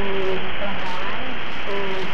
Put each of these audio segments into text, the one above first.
Bueno, eh, trasladar eh,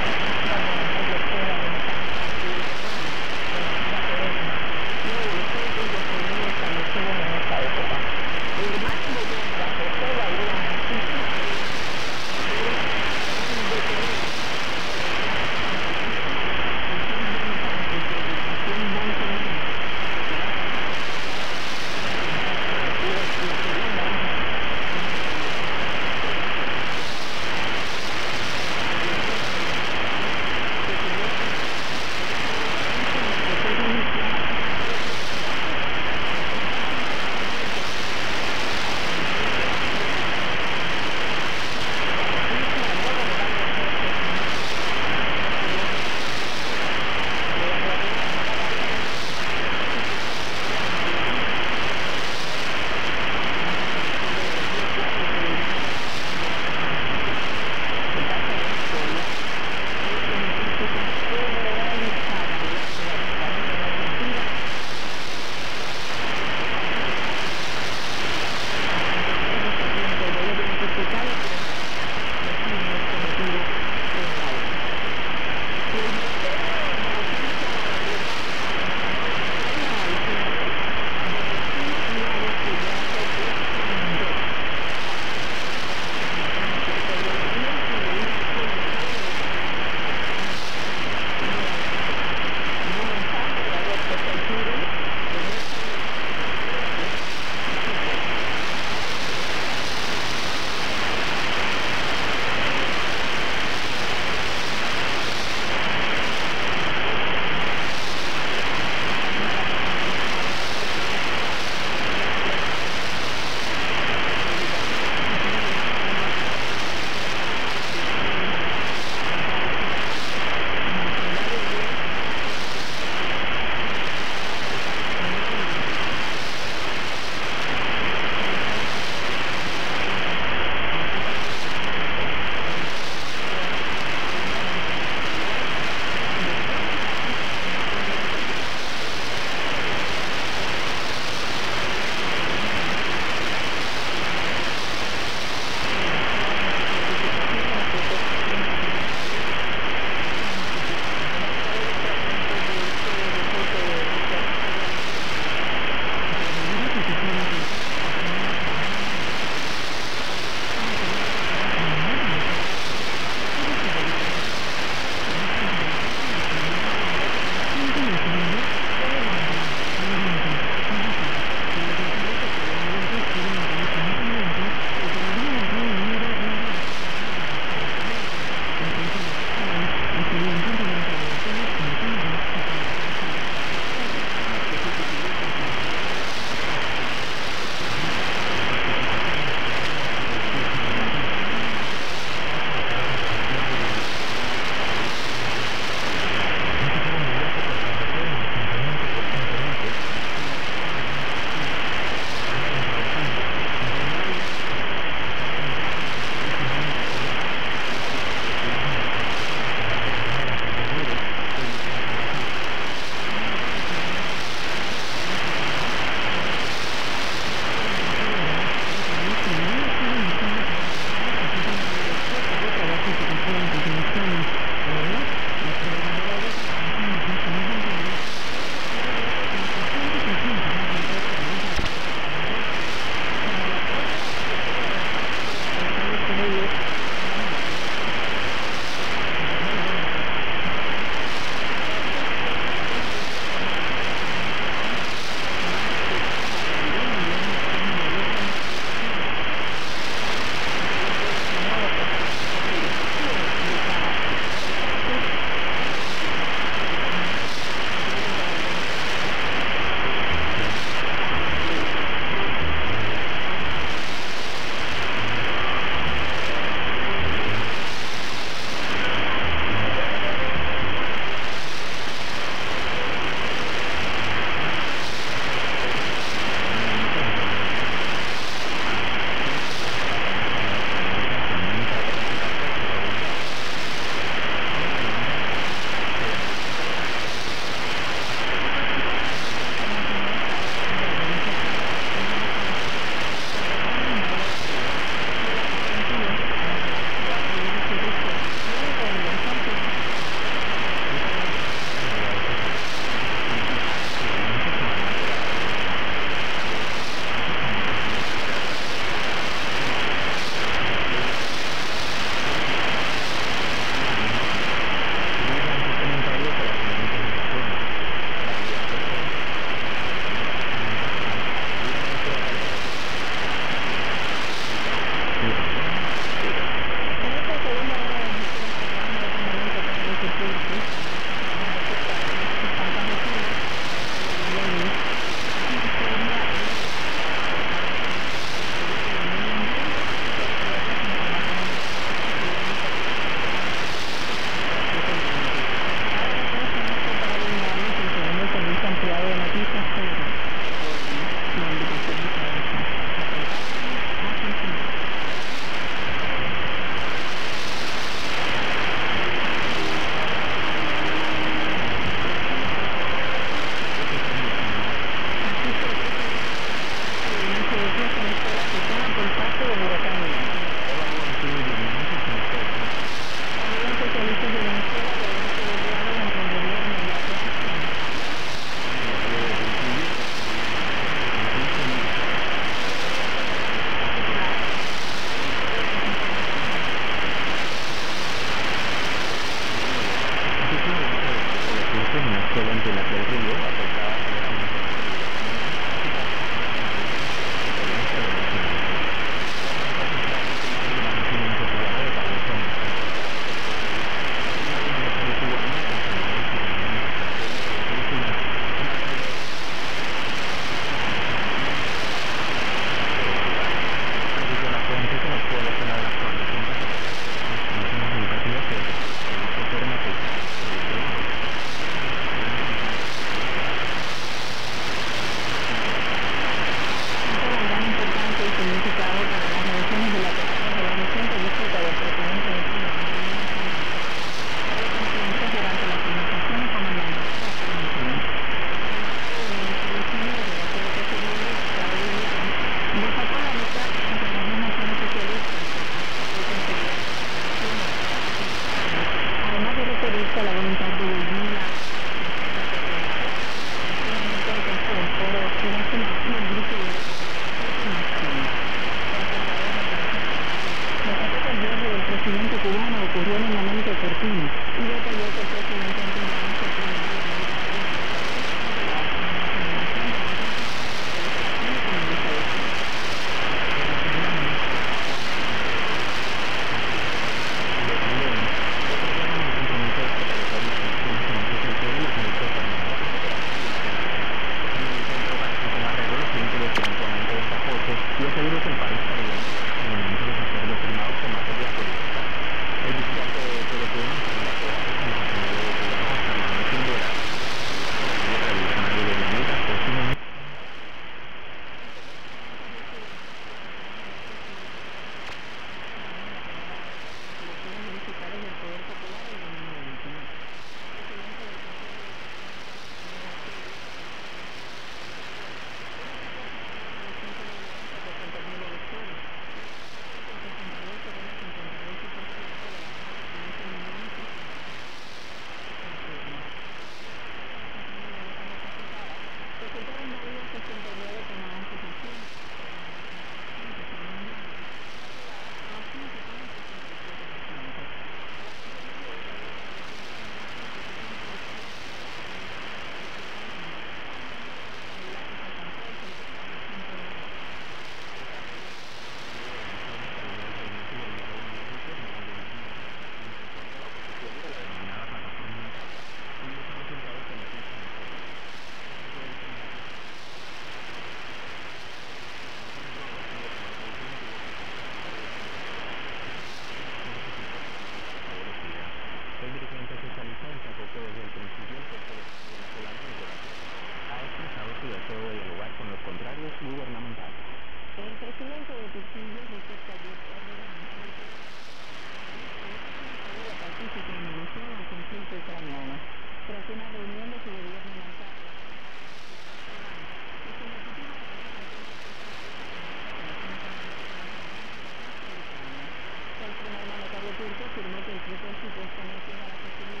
直播数据说明今天是星期六。